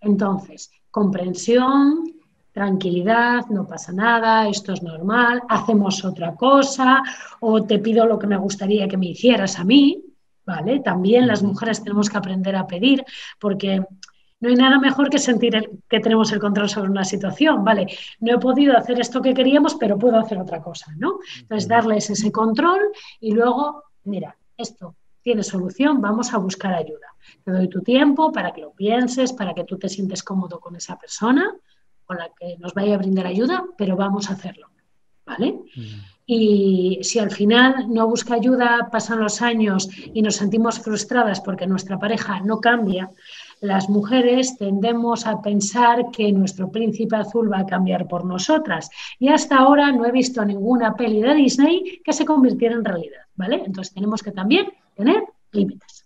Entonces, comprensión, tranquilidad, no pasa nada, esto es normal, hacemos otra cosa o te pido lo que me gustaría que me hicieras a mí, ¿vale? También las mujeres tenemos que aprender a pedir porque no hay nada mejor que sentir que tenemos el control sobre una situación, ¿vale? No he podido hacer esto que queríamos, pero puedo hacer otra cosa, ¿no? Entonces, darles ese control y luego, mira, esto tiene solución, vamos a buscar ayuda. Te doy tu tiempo para que lo pienses, para que tú te sientes cómodo con esa persona con la que nos vaya a brindar ayuda, pero vamos a hacerlo, ¿vale? Mm. Y si al final no busca ayuda, pasan los años y nos sentimos frustradas porque nuestra pareja no cambia, las mujeres tendemos a pensar que nuestro príncipe azul va a cambiar por nosotras. Y hasta ahora no he visto ninguna peli de Disney que se convirtiera en realidad, ¿vale? Entonces tenemos que también tener límites.